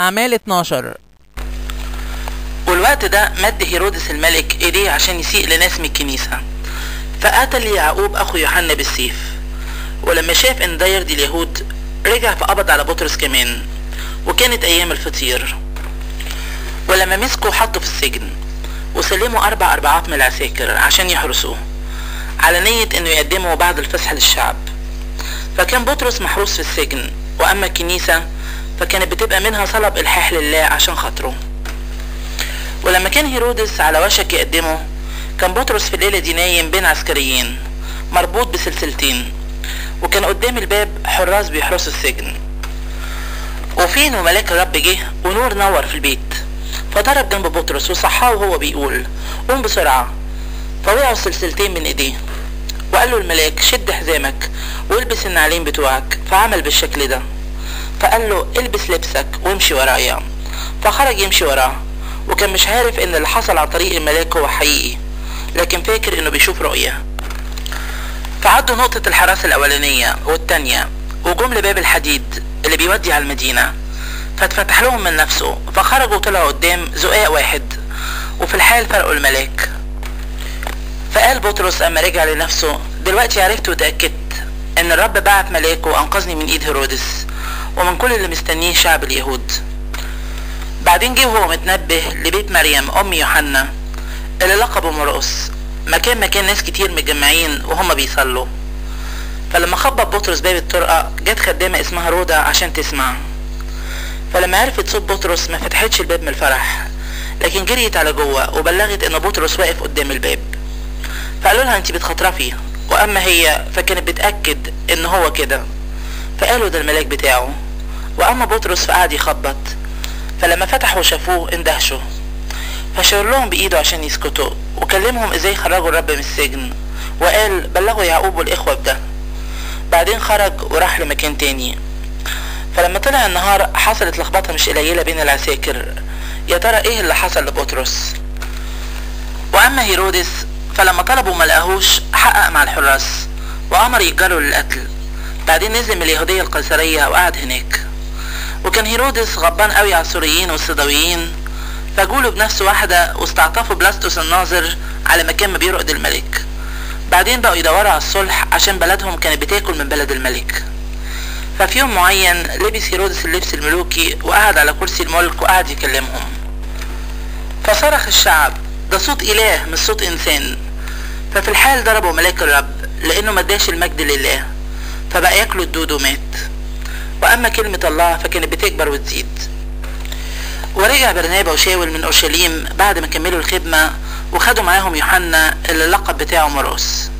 أعمال 12 والوقت ده مد هيرودس الملك إيديه عشان يسيء لناس من الكنيسة. فقتل يعقوب أخو يوحنا بالسيف. ولما شاف إن ده يرضي اليهود رجع فقبض على بطرس كمان. وكانت أيام الفطير. ولما مسكوا حطه في السجن وسلموا أربع أربعات من العساكر عشان يحرسوه على نية إنه يقدمه بعد الفصح للشعب. فكان بطرس محروس في السجن وأما الكنيسة فكانت بتبقى منها طلب الحاح لله عشان خاطره. ولما كان هيرودس على وشك يقدمه كان بطرس في الليلة دي نايم بين عسكريين مربوط بسلسلتين وكان قدام الباب حراس بيحرسوا السجن. وفين وملاك الرب جه ونور نور في البيت. فضرب جنب بطرس وصحاه وهو بيقول قوم بسرعة. فوقعوا السلسلتين من ايديه. وقال له الملاك شد حزامك والبس النعلين بتوعك. فعمل بالشكل ده. فقال له البس لبسك وامشي ورايا. فخرج يمشي وراه وكان مش عارف إن اللي حصل عن طريق الملاك هو حقيقي لكن فاكر إنه بيشوف رؤية. فعدوا نقطة الحراسة الأولانية والتانية وجم لباب الحديد اللي بيودي على المدينة. فاتفتح لهم من نفسه فخرجوا طلعوا قدام زقاق واحد وفي الحال فرقوا الملاك. فقال بطرس أما رجع لنفسه دلوقتي عرفت وتأكدت إن الرب بعت ملاكه وأنقذني من إيد هيرودس ومن كل اللي مستنيه شعب اليهود. بعدين جه وهو متنبه لبيت مريم أم يوحنا اللي لقبه مرقس مكان مكان ناس كتير متجمعين وهم بيصلوا. فلما خبط بطرس باب الطرقة جت خدامة اسمها رودا عشان تسمع. فلما عرفت صوت بطرس ما فتحتش الباب من الفرح لكن جريت على جوه وبلغت إن بطرس واقف قدام الباب. فقالوا لها انت بتخطرفي. وأما هي فكانت بتأكد إن هو كده. فقالوا ده الملاك بتاعه. وأما بطرس فقعد يخبط فلما فتحوا وشافوه اندهشوا فشاور لهم بإيده عشان يسكتوا وكلمهم إزاي خرجوا الرب من السجن وقال بلغوا يعقوب والإخوة بده. بعدين خرج وراح لمكان تاني. فلما طلع النهار حصلت لخبطة مش قليلة بين العساكر. يا ترى إيه اللي حصل لبطرس؟ وأما هيرودس فلما طلبوا ما لقاهوش حقق مع الحراس وأمر يتجروا للقتل. بعدين نزل من اليهودية القيصرية وقعد هناك. وكان هيرودس غضبان قوي على السوريين والصدويين فجوله بنفس واحدة واستعطفوا بلاستوس الناظر على مكان ما بيرقد الملك. بعدين بقوا يدوروا على الصلح عشان بلدهم كانت بتاكل من بلد الملك. ففي يوم معين لبس هيرودس اللبس الملوكي وقعد على كرسي الملك وقعد يكلمهم. فصرخ الشعب ده صوت إله مش صوت إنسان. ففي الحال ضربوا ملاك الرب لأنه مداش المجد لله فبقى ياكلوا الدود ومات. وأما كلمة الله فكانت بتكبر وتزيد. ورجع برنابا وشاول من أورشليم بعد ما كملوا الخدمة وخدوا معاهم يوحنا اللي اللقب بتاعه مرقس